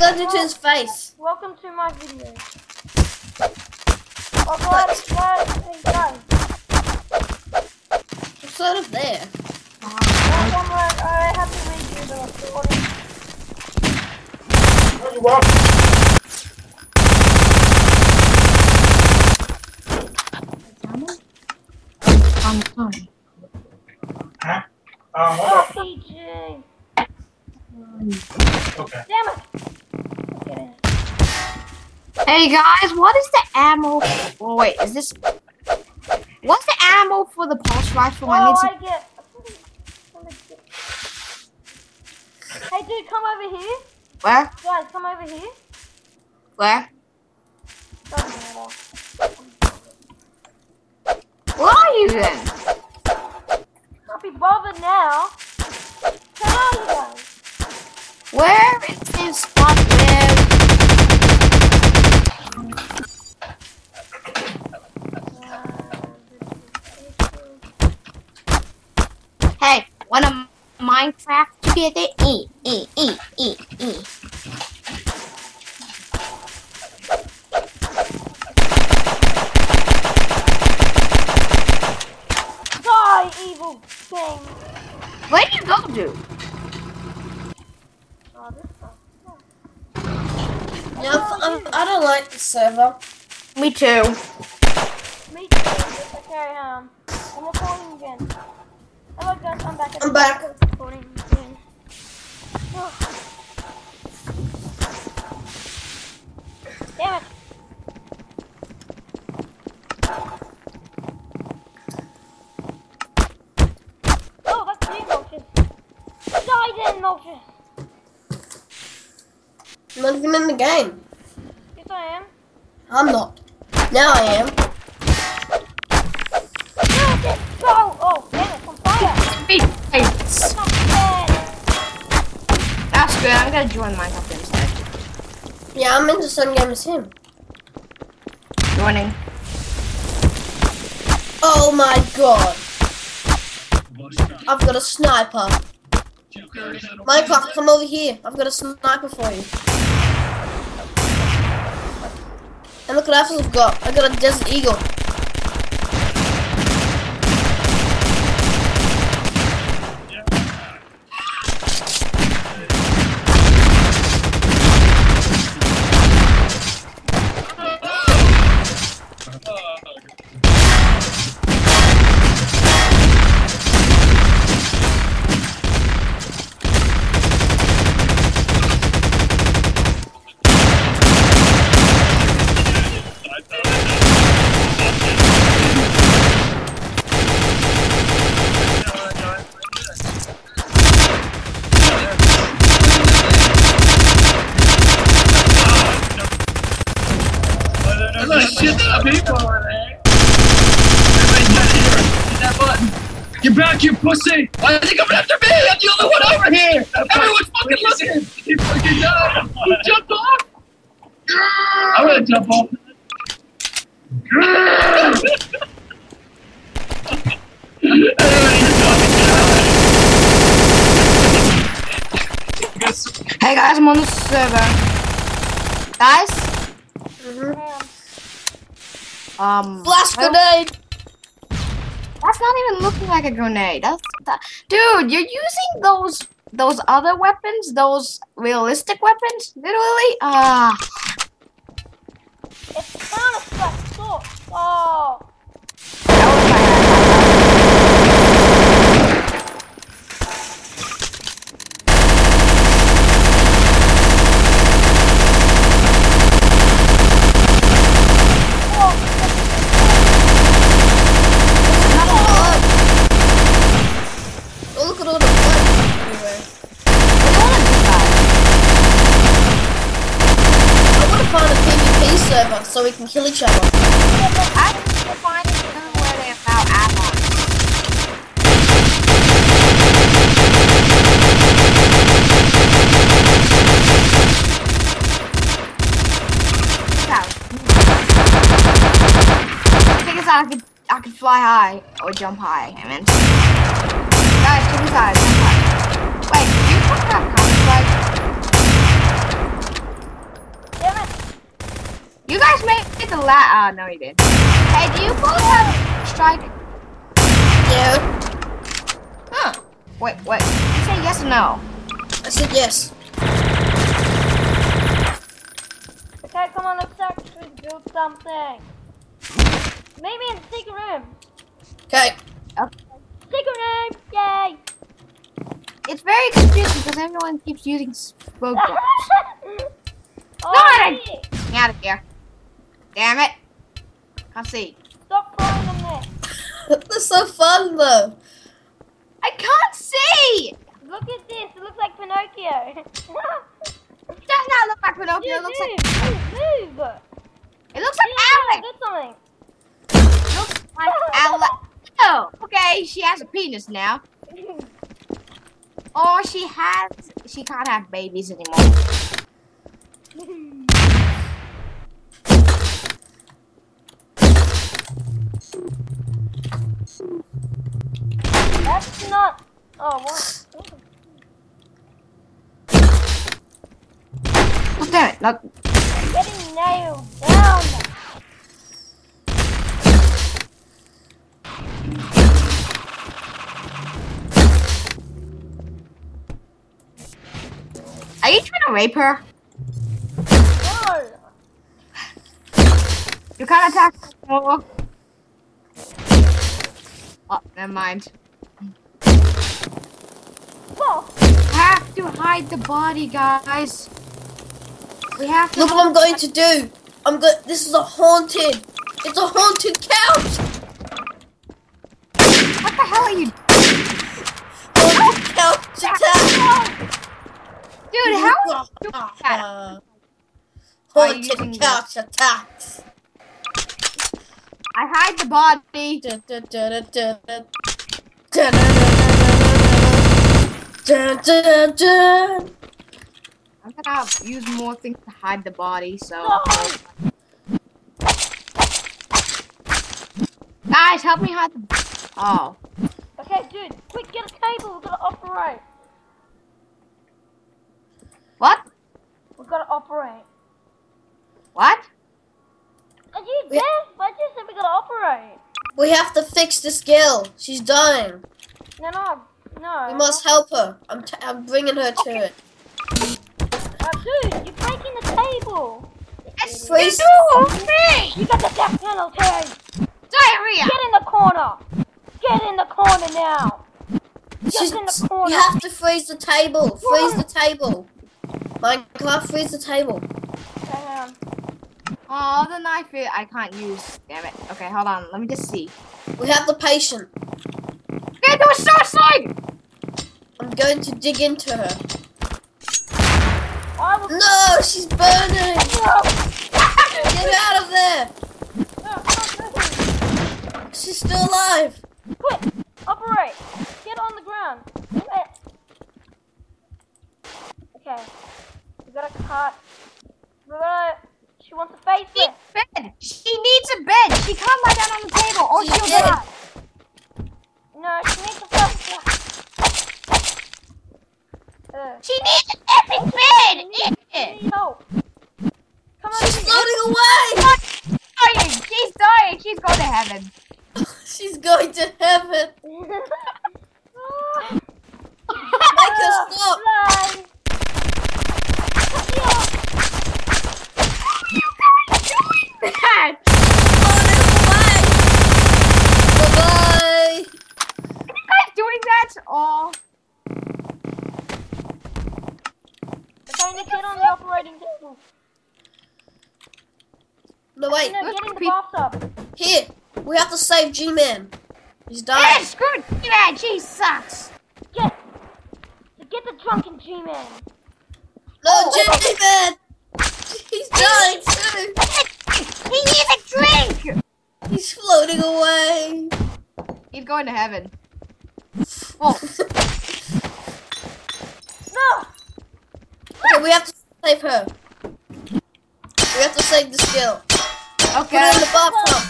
I'm gonna do to his face. Welcome to my video. Oh, glad, glad, guys. What's sort of there? Guys, I'm like, I have to read you the recording. Where you walking? I'm sorry. Huh? Um, Oh, what PJ. up? Okay. Damn it. Hey guys, what is the ammo? Oh wait, is this? What's the ammo for the pulse rifle? I Oh, need to. I get. Hey, dude, come over here. Where? Guys, come over here. Where? Where are you then? Can't be bothered now. Come on, guys. Where is this spot where? Hey, wanna Minecraft together? E e e e e. Die, evil thing. Where do you go to? Oh, this. Yeah, I'm, I'm, I don't like the server. Me too. Me too. Okay, um, I'm recording again. Hello guys, I'm back. I'm back. Recording again. Damn it. Oh, that's me, Motion. Die then, Motion. I'm not even in the game. Yes, I am. I'm not. Now I am. That's good. I'm gonna join Minecraft instead. Yeah, I'm in the same game as him. Joining. Oh my god. I've got a sniper. Minecraft, come over here. I've got a sniper for you. And look what else I've got. I got a Desert Eagle. There's a shit ton of people over there. Everybody's not here. Hit that button. Get back, you pussy! Why are they coming after me? I'm the only one over here! Everyone's fucking looking! You fucking died! You jumped off! I'm gonna jump off. Everybody, you're talking Hey guys, I'm on the server. Guys, um, Blast well, grenade! Not even looking like a grenade. That's that, dude. You're using those those other weapons, those realistic weapons, literally. Ah, It's Strike Source. Oh. that was my Oh, look at all the blood everywhere. I want to find a PvP server so we can kill each other. I need to find a they allow add-ons. The thing is that I could I could fly high or jump high. I. Guys, check this out. Wait, do you talk about Counter Strike? the la- Oh, no, you didn't. Hey, do you both have strike? Yeah. Huh. Wait, wait. You say yes or no? I said yes. Okay, come on, let's actually do something. Meet me in the secret room. Okay. Secret room! Yay! It's very confusing because everyone keeps using smoke bombs. oh, God! yeah. Get out of here. Damn it. Can't see. Stop crying on there. That's so fun though. I can't see! Look at this, it looks like Pinocchio. It does not look like Pinocchio. Yeah, It looks move, like move, move. it looks like Yeah, Alex. do something. looks like Alex. Oh, okay. She has a penis now. Or she has. She can't have babies anymore. not. Oh, what? Oh, damn it. Look. Getting nailed down. Are you trying to rape her? No. You can't attack her. Oh, never mind. Oh, have to hide the body, guys. We have to. Look what I'm going to do. I'm go. This is a haunted. It's a haunted couch. What the hell are you, Haunted couch attack. dude? How are you doing that? Are you using haunted couch attacks. I hide the body. Dun, dun, dun. I'm gonna use more things to hide the body. So, no. guys, help me hide the. Oh, Okay, dude, quick, get a table. We've got to operate. what? We've got to operate. What? Are you We- deaf? I just said we got to operate. We have to fix this girl. She's dying. No, no, no. We must help her. I'm, t- I'm bringing her to it. Uh, dude, you're breaking the table. It's Freeze. me. You got the death penalty. Diarrhea. Get in the corner. Get in the corner now. She's, in the corner. you have to freeze the table. Freeze the table. Minecraft, freeze the table. Um, Oh, the knife. i- I can't use. Damn it. Okay, hold on. Let me just see. We have the patient. Okay, do a suicide. I'm going to dig into her. No, she's burning. No. Get out of there. No. She's still alive. Quick, operate. Get on the ground. Okay. We gotta cut. We gotta. She wants a facelift. Bed. She needs a bed. She can't lie down on the table or She she'll did. die. No, she needs a facelift. Uh, She needs an epic bed. Idiot. help. Come on. She's floating away. Dying. She's dying. She's going to heaven. She's going to heaven. Her stop. Fly. Yeah. You guys doing that? Bye bye. Are you guys doing that? Oh. Okay, now get on the operating table. No wait. No, get in the bathtub. Here. We have to save G-Man. He's Hey, dying. screw you, man. She sucks. Get. Get the drunken G-man. No, oh, G-Man. He's dying too. He needs a drink. He's floating away. He's going to heaven. Oh, No. Okay, we have to save her. We have to save this girl. Put her okay. in the bathtub.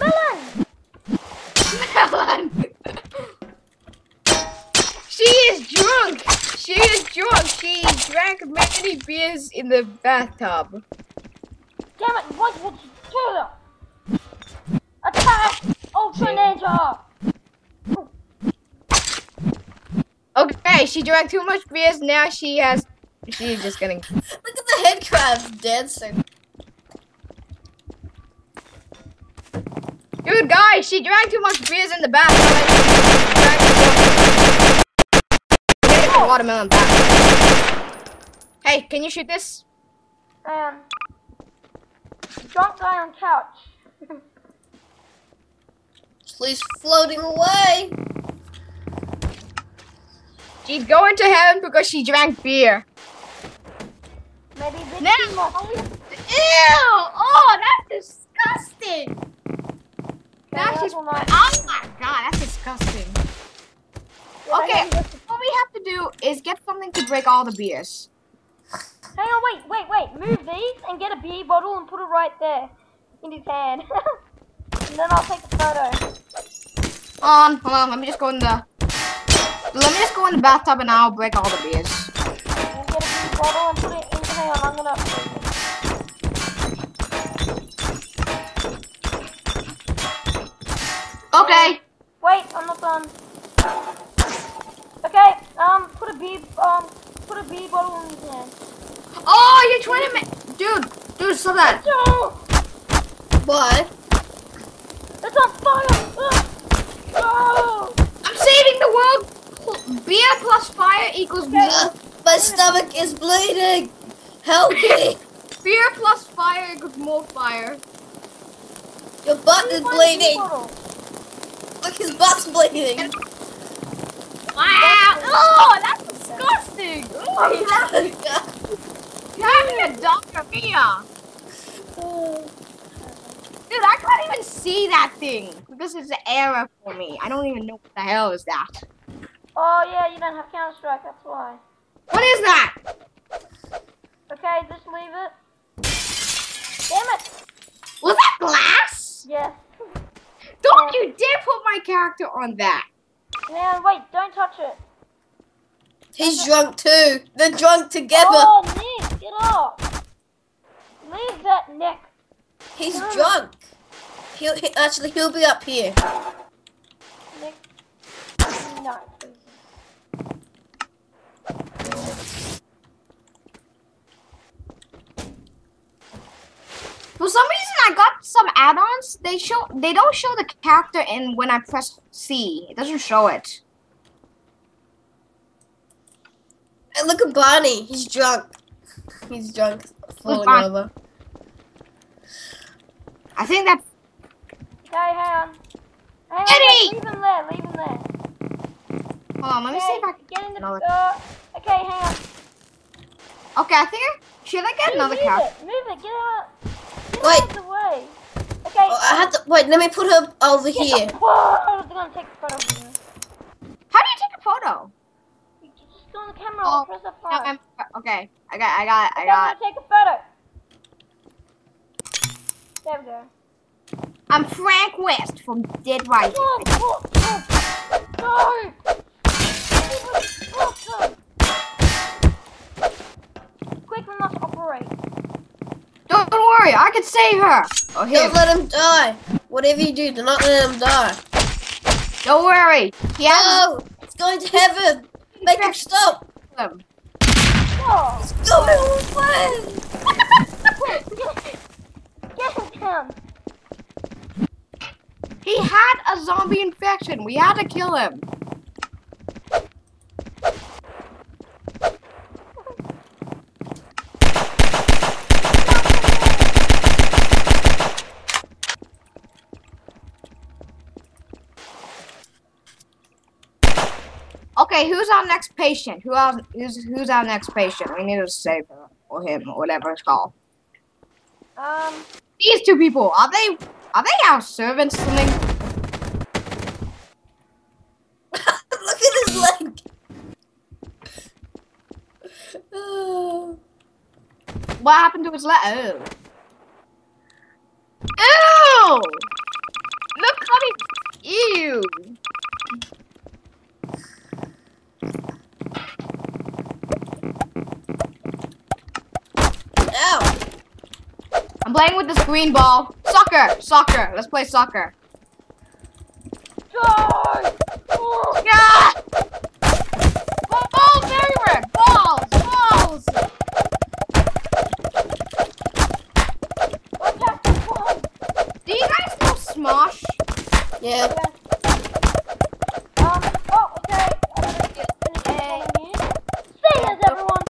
Melon. Melon. she is drunk. She is drunk. She drank many beers in the bathtub. Damn it! What would you Kill her. Attack! Ultra Ninja! Okay, she drank too much beers. Now she has. She's just getting. Look at the head crabs dancing. Dude, guys, she drank too much beers in the bathroom. Get watermelon back. Hey, can you shoot this? Um, drunk guy on couch. Please floating away. She's going to heaven because she drank beer. Now- Ew! Oh, that's disgusting. That's just. Oh my god, that's disgusting. Okay. What we have to do is get something to break all the beers. Hang on, wait, wait, wait. Move these and get a beer bottle and put it right there in his hand. and then I'll take a photo. Hold on, hold on. Let me just go in the. Let me just go in the bathtub and I'll break all the beers. And get a beer bottle and put it. Hang on, I'm gonna. Okay. Wait, I'm not done. Okay, um, put a beer, um, put a beer bottle in his hand. Oh, you're trying to make. Dude, dude, stop that. No! What? It's on fire! Ugh. No! I'm saving the world. Beer plus fire equals Uh, my stomach is bleeding. Help me. beer plus fire equals more fire. Your butt is Find a beer bleeding. Look, his butt's bleeding. Wow! Oh, that's disgusting. Oh, you're having a diarrhea. Dude, I can't even see that thing because it's an error for me. I don't even know what the hell is that. Oh yeah, you don't have Counter Strike, that's why. What is that? Okay, just leave it. Damn it! Was that glass? Yes. Don't you dare put my character on that. Now wait, don't touch it. He's drunk too. They're drunk together. Oh, Nick, get off! Leave that Nick. He's drunk. He'll he, actually he'll be up here. Nick. No. For some reason, I got some add-ons. They show they don't show the character in when I press C. It doesn't show it. And look at Barney. He's drunk. He's drunk. Falling over. I think that Okay, hang on. Hang on, Eddie! leave him there, leave him there. hold on. Let me see if I can get in the another. uh, Okay, hang on. Okay, I think I, should I get another move character? It, move it, get out. Wait. Okay. Oh, I have to wait. Let me put her over get here. The, I was gonna take a photo. How do you take a photo? You Just go on the camera, Oh, press the No, phone. I'm, okay, I got, I got, I Okay, I'm got. gonna take a photo. There we go. I'm Frank West from Dead Rising. Oh. No! Oh, no. Quick, we must operate. Don't worry, I can save her. Oh, or him. Don't let him die. Whatever you do, do not let him die. Don't worry. He has No, it's going to heaven. Make him stop. them. Oh, It's going away. get him. He had a zombie infection. We had to kill him. Okay, who's our next patient? Who else, who's who's our next patient? We need to save her or him or whatever it's called. Um, These two people are they are they our servants? Something? Look at his leg. Oh. What happened to his leg? Oh. Ew! Look how he. Ew! I'm playing with this green ball. Soccer! Soccer! Let's play soccer. Die! Oh, Yeah!